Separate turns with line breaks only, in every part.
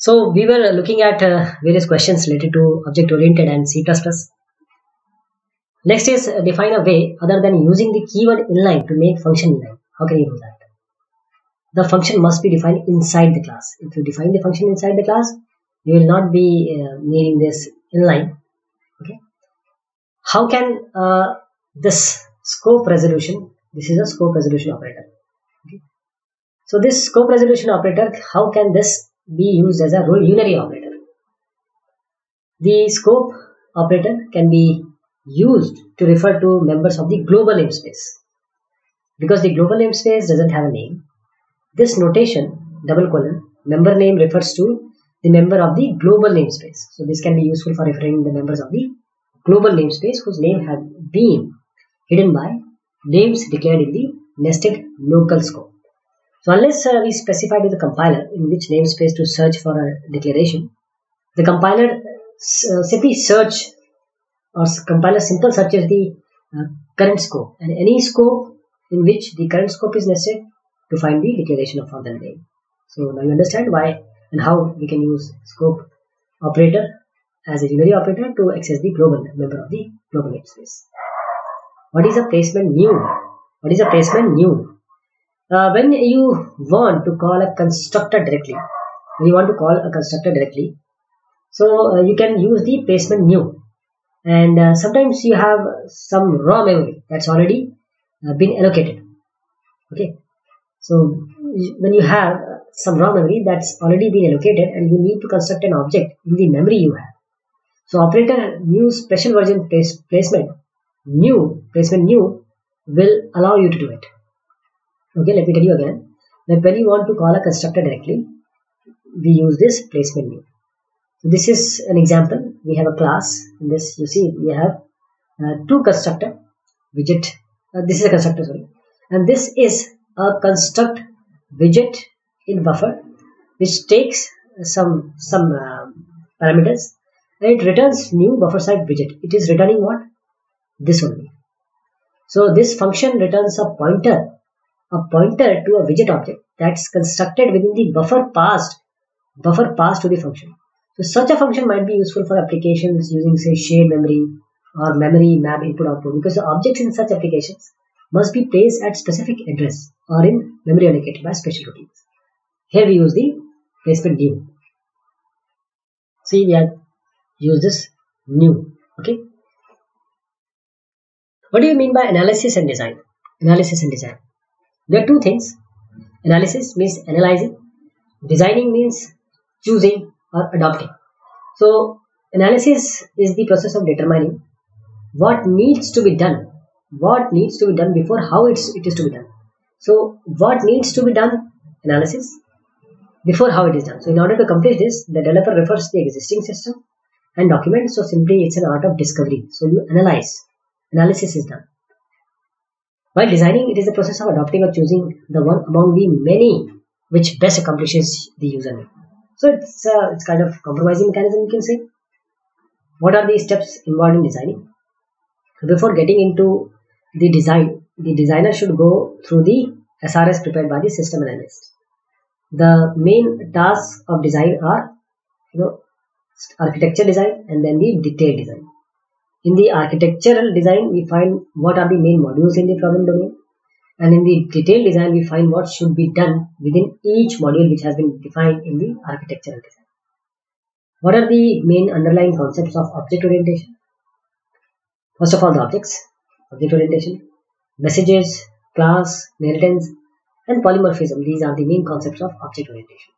So we were looking at uh, various questions related to object-oriented and C++. Next is uh, define a way other than using the keyword inline to make function inline. How can you do that? The function must be defined inside the class. If you define the function inside the class, you will not be uh, needing this inline. Okay. How can uh, this scope resolution? This is a scope resolution operator. Okay. So this scope resolution operator, how can this be used as a unary operator? The scope operator can be used to refer to members of the global namespace. Because the global namespace doesn't have a name, this notation, double colon, member name refers to the member of the global namespace. So this can be useful for referring the members of the global namespace whose name has been hidden by names declared in the nested local scope. So unless uh, we specify to the compiler in which namespace to search for a declaration, the compiler uh, simply search or compiler simple searches the uh, current scope and any scope in which the current scope is nested to find the declaration of the name. So now you understand why and how we can use scope operator as a unary operator to access the global member of the global namespace. What is a placement new? What is a placement new? Uh, when you want to call a constructor directly, you want to call a constructor directly, so uh, you can use the placement new. And uh, sometimes you have some raw memory that's already uh, been allocated. Okay? So when you have some raw memory that's already been allocated and you need to construct an object in the memory you have. So operator new special version place, placement new placement new will allow you to do it okay let me tell you again that when you want to call a constructor directly we use this placement new so this is an example. We have a class. In this, you see, we have uh, two constructor widget. Uh, this is a constructor, sorry, and this is a construct widget in buffer, which takes some some uh, parameters and it returns new buffer size widget. It is returning what? This only. So this function returns a pointer, a pointer to a widget object that's constructed within the buffer passed, buffer passed to the function. So such a function might be useful for applications using say shared memory or memory map input output because the objects in such applications must be placed at specific address or in memory allocated by special routines. Here we use the placement new. See we have used this new. Okay. What do you mean by analysis and design? Analysis and design. There are two things. Analysis means analyzing. Designing means choosing or adopting. So analysis is the process of determining what needs to be done, what needs to be done before how it's, it is to be done. So what needs to be done? Analysis before how it is done. So in order to accomplish this, the developer refers to the existing system and document. So simply it's an art of discovery. So you analyze. Analysis is done. While designing, it is the process of adopting or choosing the one among the many which best accomplishes the user need. So it's uh, it's kind of compromising mechanism you can say. What are the steps involved in designing? Before getting into the design, the designer should go through the SRS prepared by the system analyst. The main tasks of design are you know architecture design and then the detail design. In the architectural design, we find what are the main modules in the problem domain and in the detailed design we find what should be done within each module which has been defined in the architectural design. What are the main underlying concepts of object orientation? First of all the objects, object orientation, messages, class, inheritance and polymorphism. These are the main concepts of object orientation.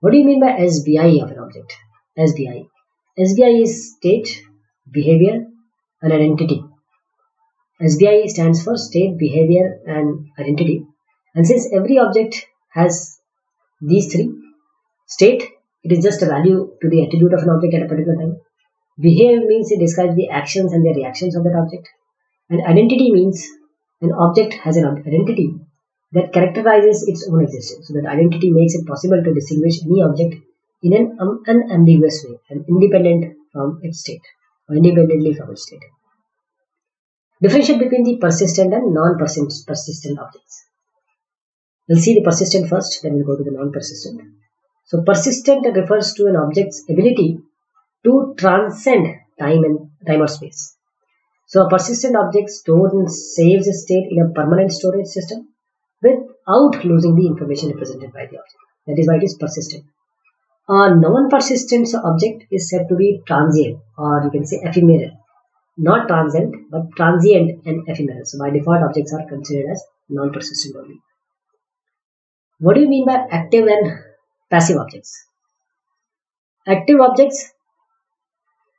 What do you mean by SBI of an object? SBI. SBI is state, behavior and identity SBI stands for state, behavior, and identity. And since every object has these three, state, it is just a value to the attribute of an object at a particular time. Behavior means it describes the actions and the reactions of that object. And identity means an object has an identity that characterizes its own existence. So that identity makes it possible to distinguish any object in an um, unambiguous way and independent from its state or independently from its state. Differentiate between the persistent and non-persistent objects. We'll see the persistent first, then we'll go to the non-persistent. So persistent refers to an object's ability to transcend time and time or space. So a persistent object stores and saves a state in a permanent storage system without losing the information represented by the object. That is why it is persistent. A non-persistent object is said to be transient or you can say ephemeral. Not transient but transient and ephemeral. So by default objects are considered as non-persistent only. What do you mean by active and passive objects? Active objects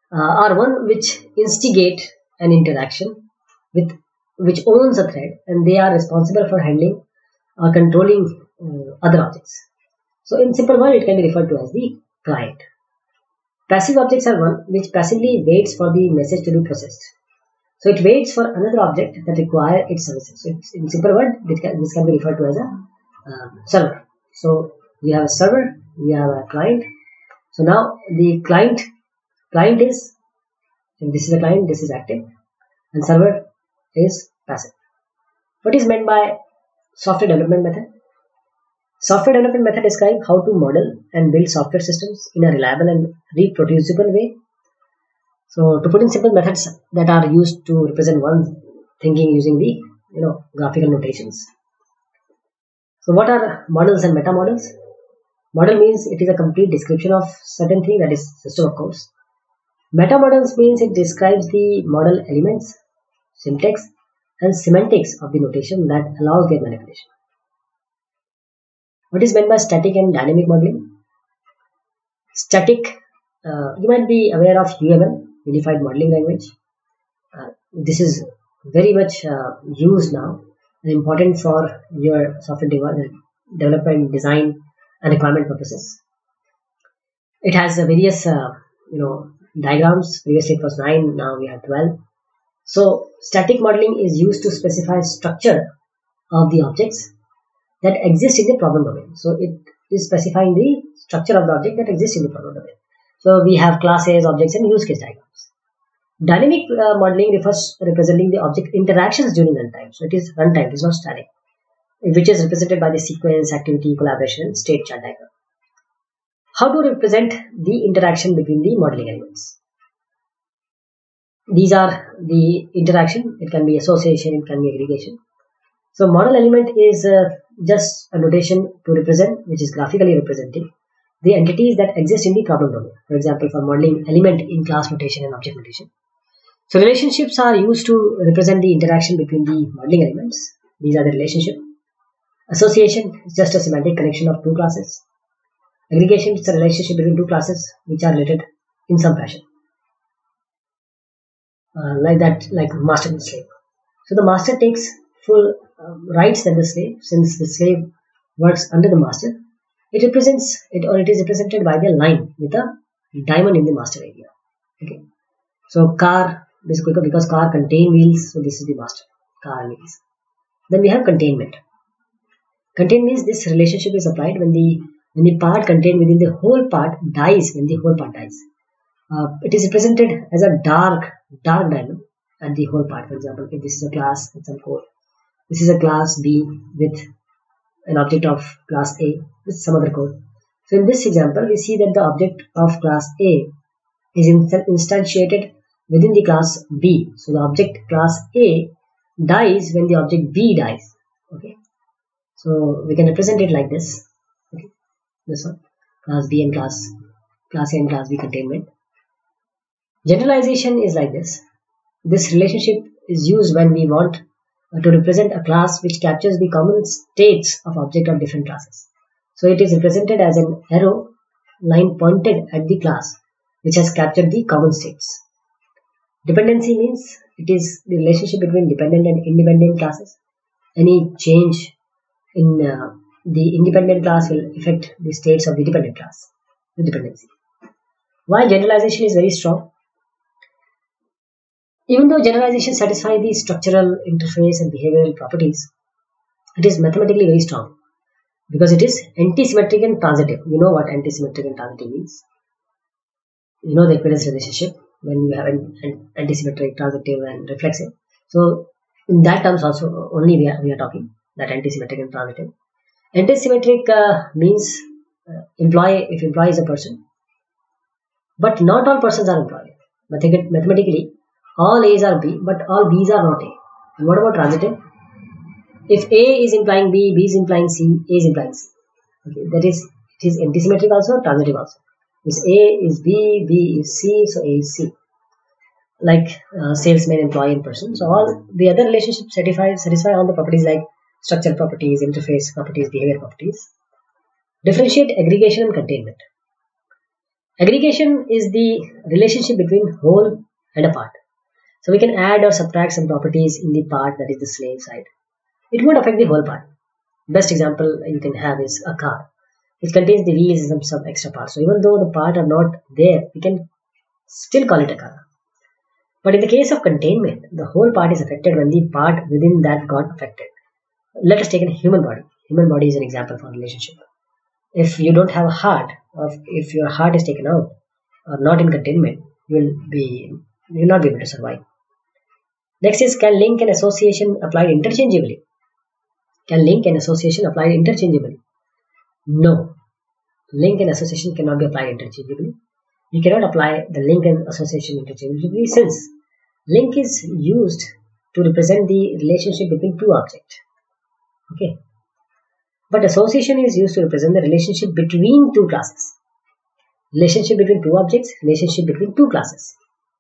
uh, are one which instigate an interaction with which owns a thread and they are responsible for handling or controlling uh, other objects. So in simple word, it can be referred to as the client. Passive objects are one which passively waits for the message to be processed. So it waits for another object that require its services. So in simple word, this can, this can be referred to as a um, server. So we have a server, we have a client. So now the client client is this is a client, this is active, and server is passive. What is meant by software development method? Software development method describes how to model and build software systems in a reliable and reproducible way. So to put in simple methods that are used to represent one thinking using the you know graphical notations. So what are models and meta models? Model means it is a complete description of certain thing that is system of course. Meta models means it describes the model elements, syntax and semantics of the notation that allows their manipulation. What is meant by static and dynamic modeling? Static, uh, you might be aware of UML, Unified Modeling Language. Uh, this is very much uh, used now and important for your software development, design, and requirement purposes. It has various, uh, you know, diagrams. Previously it was 9, now we have 12. So static modeling is used to specify structure of the objects that exists in the problem domain. So it is specifying the structure of the object that exists in the problem domain. So we have classes, objects, and use case diagrams. Dynamic uh, modeling refers representing the object interactions during runtime. So it is runtime, it is not static, which is represented by the sequence, activity, collaboration, state chart diagram. How to represent the interaction between the modeling elements? These are the interaction. It can be association, it can be aggregation. So model element is uh, just a notation to represent, which is graphically representing the entities that exist in the problem domain. For example, for modeling element in class notation and object notation. So relationships are used to represent the interaction between the modeling elements. These are the relationship. Association is just a semantic connection of two classes. Aggregation is a relationship between two classes which are related in some fashion. Uh, like that, like master and slave. So the master takes full rights than the slave, since the slave works under the master. It represents it or it is represented by the line with a diamond in the master area. Okay. So car basically because car contain wheels so this is the master car wheels then we have containment contain means this relationship is applied when the when the part contained within the whole part dies when the whole part dies uh, it is represented as a dark dark diamond at the whole part for example if this is a glass with some code this is a class b with an object of class a with some other code so in this example we see that the object of class a is instantiated within the class B. So the object class A dies when the object B dies. Okay. So we can represent it like this. Okay. This one. Class B and class class A and class B containment. Generalization is like this. This relationship is used when we want to represent a class which captures the common states of object of different classes. So it is represented as an arrow line pointed at the class which has captured the common states. Dependency means it is the relationship between dependent and independent classes. Any change in uh, the independent class will affect the states of the dependent class, the dependency. Why generalization is very strong? Even though generalization satisfies the structural interface and behavioral properties, it is mathematically very strong because it is anti-symmetric and transitive. You know what anti-symmetric and transitive means. You know the equivalence relationship when you have an, an antisymmetric, transitive, and reflexive. So in that terms also only we are, we are talking that antisymmetric and transitive. Antisymmetric uh, means uh, employee, if employee is a person, but not all persons are employed. Mathematically, all A's are B, but all B's are not A. And what about transitive? If A is implying B, B is implying C, A is implying C. Okay, that is, it is antisymmetric also, transitive also. If A is B, B is C, so A is C. Like uh, salesman, employee, and person. So all the other relationships satisfy, satisfy all the properties like structural properties, interface properties, behavior properties. Differentiate aggregation and containment. Aggregation is the relationship between whole and a part. So we can add or subtract some properties in the part that is the slave side. It won't affect the whole part. Best example you can have is a car. It contains the wheels and some, extra parts. So even though the part are not there, we can still call it a car. But in the case of containment, the whole part is affected when the part within that got affected. Let us take a human body. Human body is an example for relationship. If you don't have a heart, or if your heart is taken out or not in containment, you will be you will not be able to survive. Next is can link and association applied interchangeably? Can link and association applied interchangeably? No. Link and association cannot be applied interchangeably. You cannot apply the link and association interchangeably since link is used to represent the relationship between two objects. Okay. But association is used to represent the relationship between two classes. Relationship between two objects, relationship between two classes.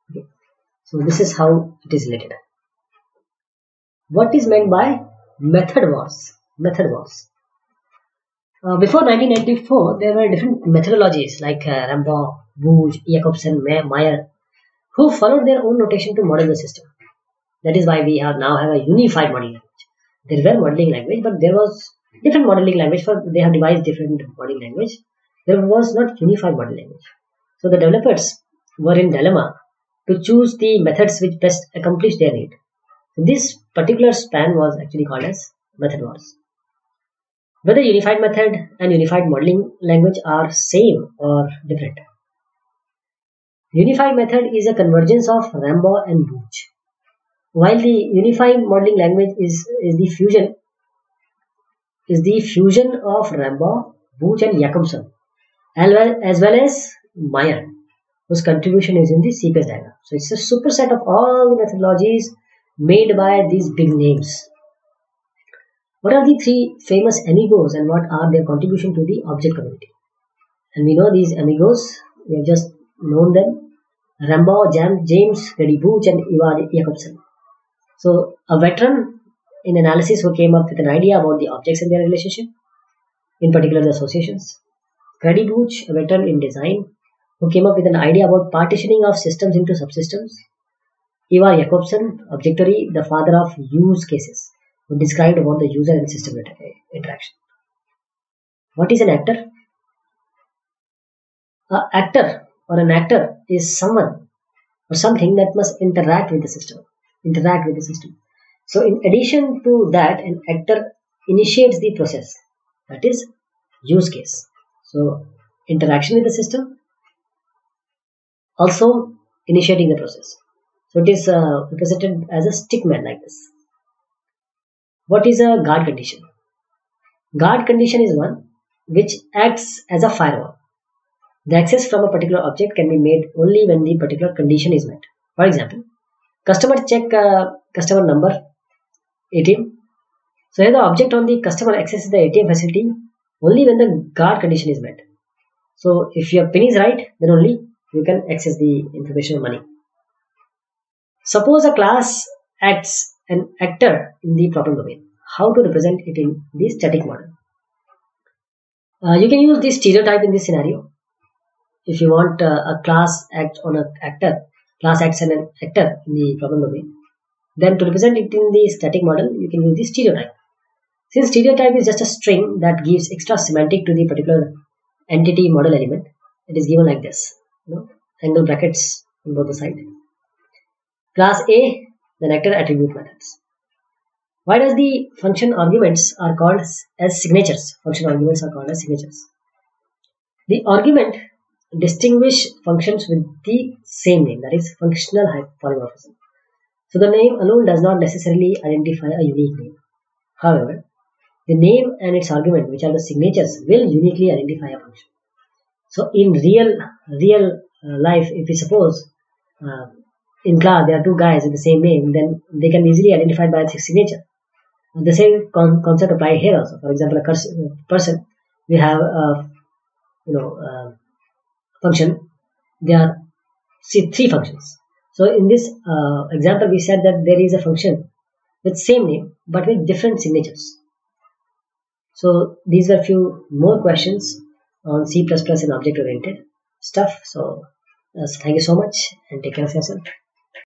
Okay. So this is how it is related. What is meant by method wars? Method wars. Uh, before 1994, there were different methodologies like uh, Rumbaugh, Booch, Jacobson, Meyer, who followed their own notation to model the system. That is why we have now have a unified modeling language. There were modeling language, but there was different modeling language for they have devised different modeling language. There was not unified modeling language. So the developers were in dilemma to choose the methods which best accomplish their need. This particular span was actually called as method wars. Whether unified method and unified modeling language are same or different. Unified method is a convergence of Rumbaugh and Booch. While the unified modeling language is, is the fusion is the fusion of Rumbaugh, Booch and Jacobson, as well, as well as Meyer, whose contribution is in the sequence diagram. So it's a superset of all the methodologies made by these big names. What are the three famous amigos and what are their contribution to the object community? And we know these amigos, we have just known them, Rumbaugh, James, Grady Booch and Ivar Jacobson. So a veteran in analysis who came up with an idea about the objects and their relationship, in particular the associations. Grady Booch, a veteran in design, who came up with an idea about partitioning of systems into subsystems. Ivar Jacobson, objectory, the father of use cases, who described about the user and system interaction. What is an actor? An actor or an actor is someone or something that must interact with the system. Interact with the system. So in addition to that, an actor initiates the process. That is use case. So interaction with the system, also initiating the process. So it is uh, represented as a stickman like this. What is a guard condition? Guard condition is one which acts as a firewall. The access from a particular object can be made only when the particular condition is met. For example, customer check uh, customer number ATM. So here the object on the customer accesses the ATM facility only when the guard condition is met. So if your pin is right, then only you can access the information money. Suppose a class acts an actor in the problem domain. How to represent it in the static model? Uh, you can use this stereotype in this scenario. If you want uh, a class act on an actor, class acts as an actor in the problem domain. Then to represent it in the static model, you can use the stereotype. Since stereotype is just a string that gives extra semantic to the particular entity model element, it is given like this. You know, angle brackets on both the side. Class A, the actor attribute methods. Why does the function arguments are called as signatures? Function arguments are called as signatures. The argument distinguish functions with the same name, that is functional polymorphism. So the name alone does not necessarily identify a unique name. However, the name and its argument, which are the signatures, will uniquely identify a function. So in real real uh, life, if we suppose uh, in class there are two guys with the same name, then they can easily identify by their signature. And the same con- concept apply here also. For example, a curs- person, we have a you know uh, function. There are see, three functions. So in this uh, example, we said that there is a function with same name but with different signatures. So these are few more questions on C++ and object oriented stuff. So uh, thank you so much and take care of yourself.